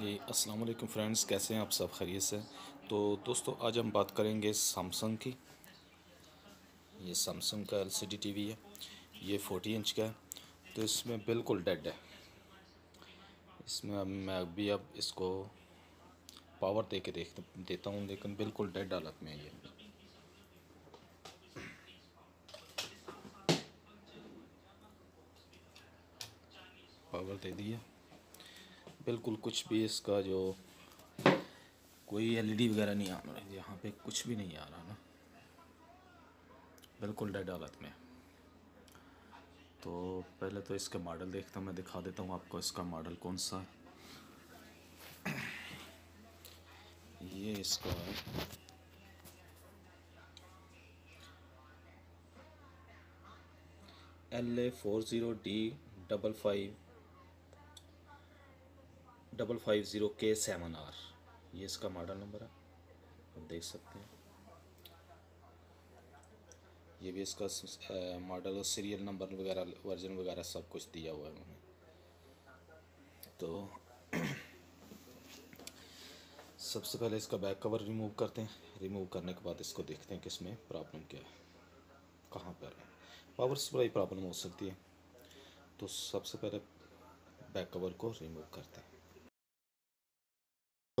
जी, अस्सलाम वालेकुम फ्रेंड्स, कैसे हैं आप सब? खैरियत से। तो दोस्तों, आज हम बात करेंगे सैमसंग की। ये सैमसंग का एलसीडी टीवी है। ये 40 इंच का है। तो इसमें बिल्कुल डेड है। इसमें अब मैं अभी अब इसको पावर दे के देख, देता हूँ, लेकिन बिल्कुल डेड हालत में है ये। पावर दे दिया। बिल्कुल कुछ भी इसका जो कोई एलईडी वगैरह नहीं आ रहा है, यहाँ पे कुछ भी नहीं आ रहा ना। बिल्कुल डेड हालत में। तो पहले तो इसका मॉडल देखता हूँ, मैं दिखा देता हूँ आपको इसका मॉडल कौन सा है। ये इसका है। L A four zero D double five double five zero K seven R ये इसका मॉडल नंबर है। आप देख सकते हैं। ये भी इसका मॉडल और सीरियल नंबर वगैरह वर्जन वगैरह सब कुछ दिया हुआ है उन्होंने। तो सबसे पहले इसका बैक कवर रिमूव करते हैं। रिमूव करने के बाद इसको देखते हैं कि इसमें प्रॉब्लम क्या है। कहाँ पर है। पावर सप्लाई प्रॉब्लम हो सकती है। तो सबसे पहले बैक कवर को रिमूव करते हैं।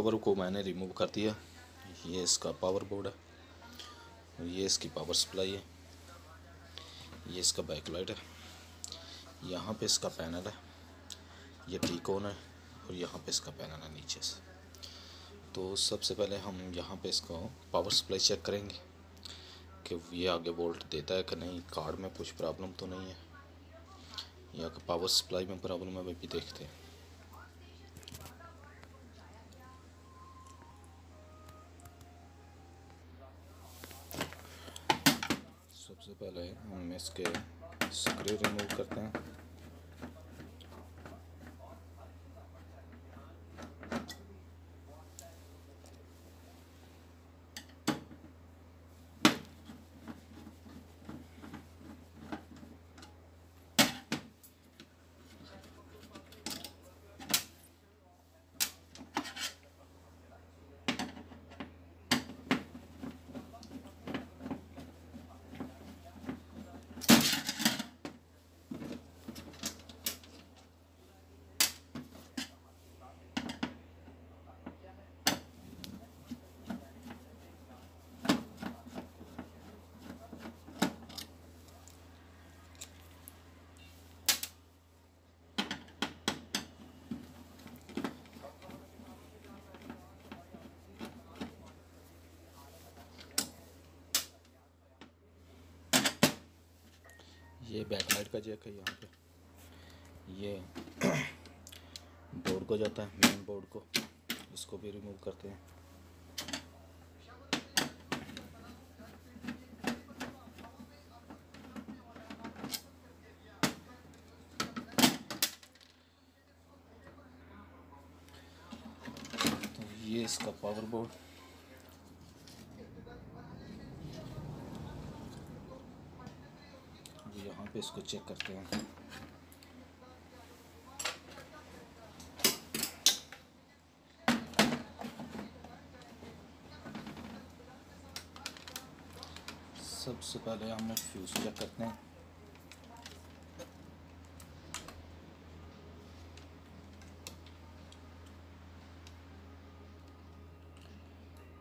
कवर को मैंने रिमूव कर दिया। ये इसका पावर बोर्ड है और ये इसकी पावर सप्लाई है। ये इसका बैक लाइट है। यहाँ पे इसका पैनल है। ये टी कोन है और यहाँ पे इसका पैनल है नीचे से। तो सबसे पहले हम यहाँ पे इसको पावर सप्लाई चेक करेंगे कि ये आगे वोल्ट देता है कि नहीं। कार्ड में कुछ प्रॉब्लम तो नहीं है। या पावर सप्लाई में प्रॉब्लम है वो भी देखते हैं। पहले हम इसके स्क्रू रिमूव करते हैं। ये बैक लाइट का जैक है यहाँ पे। ये बोर्ड को जाता है मेन बोर्ड को। इसको भी रिमूव करते हैं। तो ये इसका पावर बोर्ड यहाँ पे इसको चेक करते हैं। सबसे पहले हम फ्यूज़ चेक करते हैं।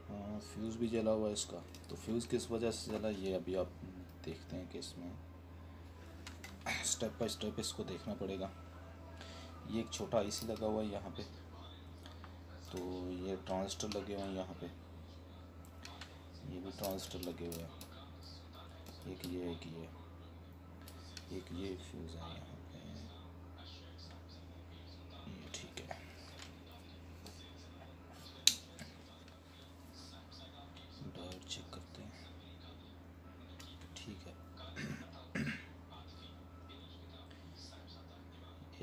हाँ फ्यूज़ भी जला हुआ है इसका। तो फ्यूज़ किस वजह से जला, ये अभी आप देखते हैं कि इसमें स्टेप बाई स्टेप इसको देखना पड़ेगा। ये एक छोटा आईसी लगा हुआ है यहाँ पे। तो ये ट्रांजिस्टर लगे हुए हैं यहाँ पे। ये भी ट्रांजिस्टर लगे हुए हैं। एक ये एक ये। एक ये फ्यूज़ है यहाँ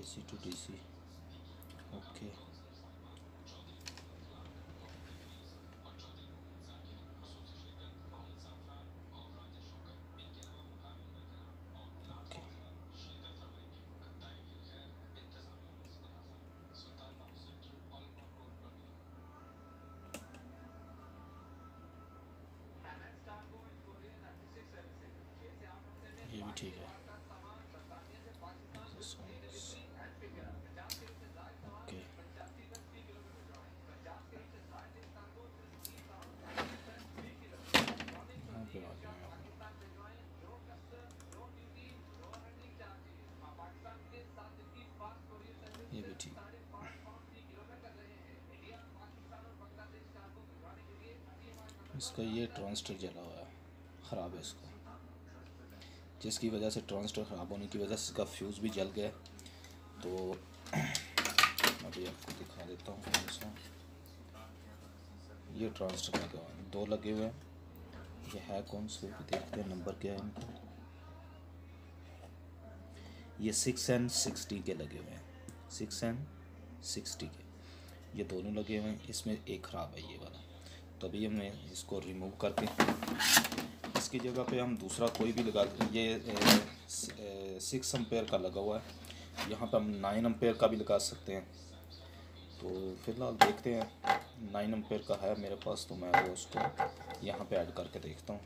d'ici, tout ici. Ok. ये भी ठीक है इसका ये ट्रांसटर जला हुआ है, ख़राब है इसका। जिसकी वजह से ट्रांसटर ख़राब होने की वजह से इसका फ्यूज़ भी जल गया। तो अभी आपको दिखा देता हूँ कौन सा। ये ट्रांसटर लगा हुआ दो लगे हुए हैं। ये है कौन से? देखते हैं नंबर क्या है इनका। ये सिक्स एंड सिक्सटी के लगे हुए हैं। सिक्स एंड सिक्सटी के। ये दोनों लगे हुए हैं। इसमें एक ख़राब है ये वाला। तो अभी हमें इसको रिमूव करके इसकी जगह पे हम दूसरा कोई भी लगा ये सिक्स अम्पेयर का लगा हुआ है। यहाँ पे हम नाइन अम्पेयर का भी लगा सकते हैं। तो फ़िलहाल देखते हैं। नाइन अम्पेयर का है मेरे पास तो मैं वो उसको यहाँ पे ऐड करके देखता हूँ।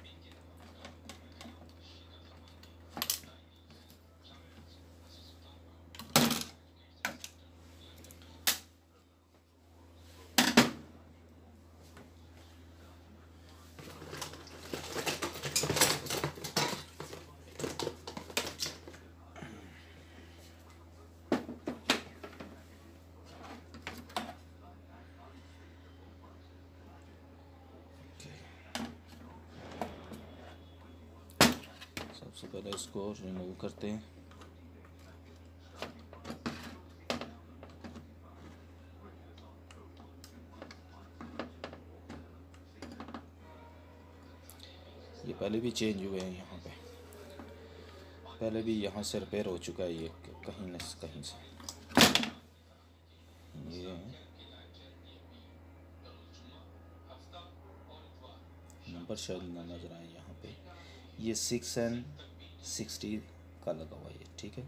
सबसे पहले इसको रिमूव करते हैं। ये पहले भी चेंज हुए हैं यहाँ पे। पहले भी यहाँ से रिपेयर हो चुका है ये, कहीं न कहीं से। ये नंबर शायद नज़र आए यहाँ पे। ये सिक्स एंड सिक्सटी का लगा हुआ है ठीक है?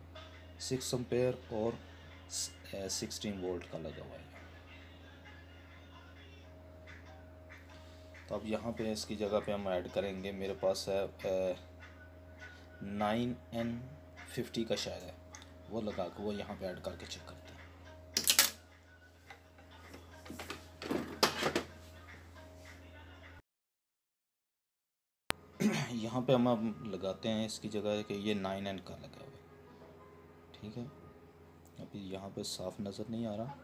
सिक्स एम्पेयर और सिक्सटीन वोल्ट का लगा हुआ है तो अब यहाँ पे इसकी जगह पे हम ऐड करेंगे, मेरे पास है नाइन एन फिफ्टी का शायद है। वो लगा के वो यहाँ पे ऐड करके चेक करते यहाँ पे हम अब लगाते हैं इसकी जगह कि ये नाइन एन का लगा हुआ है। ठीक है? अभी यहाँ पे साफ़ नज़र नहीं आ रहा।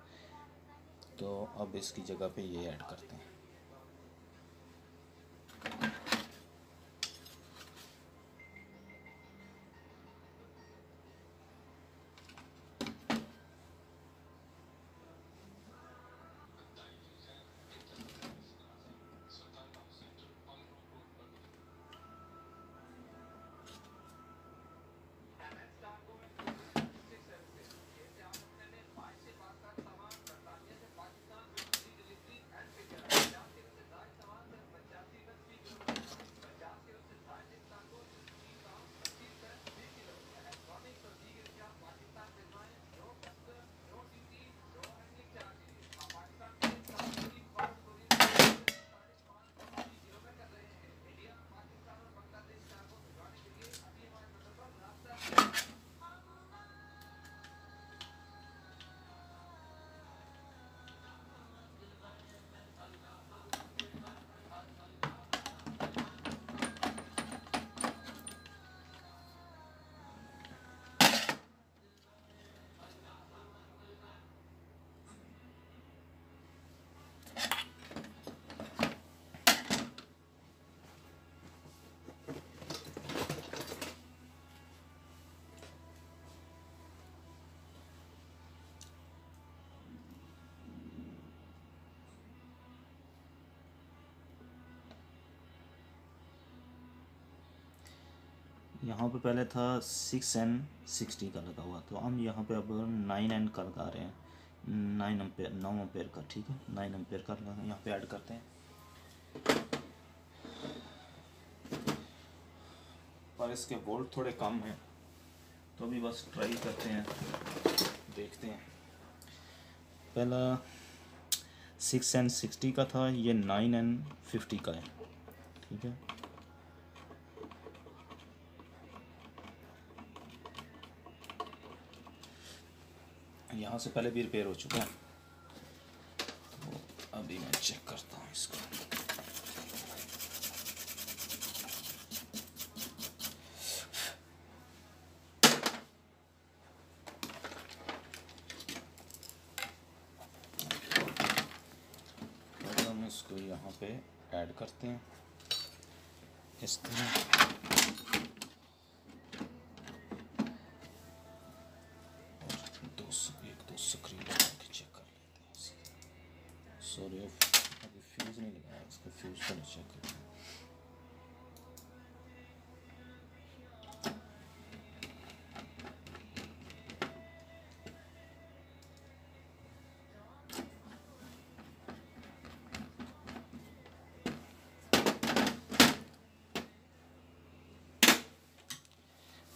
तो अब इसकी जगह पे ये ऐड करते हैं। यहाँ पे पहले था सिक्स एन सिक्सटी का लगा हुआ तो हम यहाँ पे अब नाइन एन का लगा रहे हैं। नाइन अम्पेयर नौ अम्पेयर का, ठीक है? नाइन अम्पेयर का यहाँ पे ऐड करते हैं। पर इसके वोल्ट थोड़े कम हैं तो अभी बस ट्राई करते हैं, देखते हैं। पहला सिक्स एन सिक्सटी का था, ये नाइन एन फिफ्टी का है, ठीक है? यहाँ से पहले भी रिपेयर हो चुका है। तो अभी मैं चेक करता हूँ इसको। इसको यहाँ पे ऐड करते हैं। इस तरह। सॉरी अभी फ्यूज़ नहीं लगाया इसका फ्यूज़ चेक करते हैं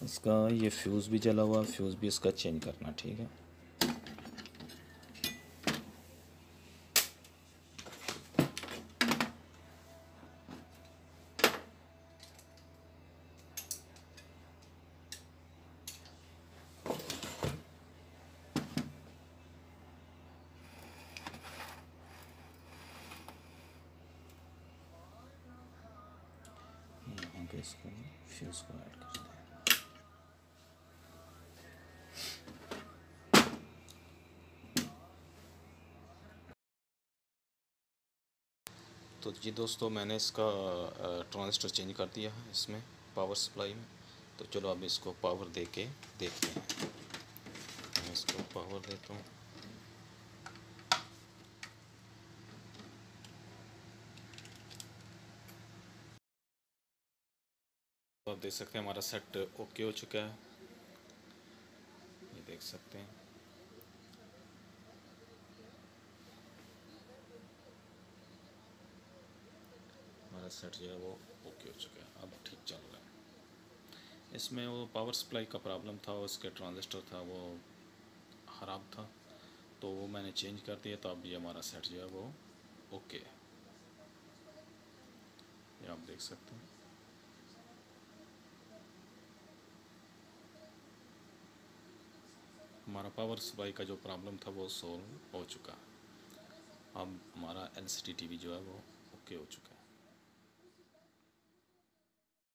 इसका ये फ्यूज़ भी जला हुआ फ्यूज़ भी इसका चेंज करना, ठीक है? पे इसको फ्यूज़ को ऐड करते हैं। तो जी दोस्तों, मैंने इसका ट्रांजिस्टर चेंज कर दिया है इसमें पावर सप्लाई में। तो चलो अब इसको पावर दे के देखते हैं। मैं इसको पावर देता हूँ। आप देख सकते हैं हमारा सेट ओके हो चुका है। ये देख सकते हैं। हमारा सेट जो है वो ओके हो चुका है। अब ठीक चल रहा है। इसमें वो पावर सप्लाई का प्रॉब्लम था, उसके ट्रांजिस्टर था, वो ख़राब था। तो वो मैंने चेंज कर दिया तो अब ये हमारा सेट जो है वो ओके है। ये आप देख सकते हैं। हमारा पावर सप्लाई का जो प्रॉब्लम था वो सॉल्व हो चुका। अब हमारा एल सी टी वी जो है वो ओके हो चुका है।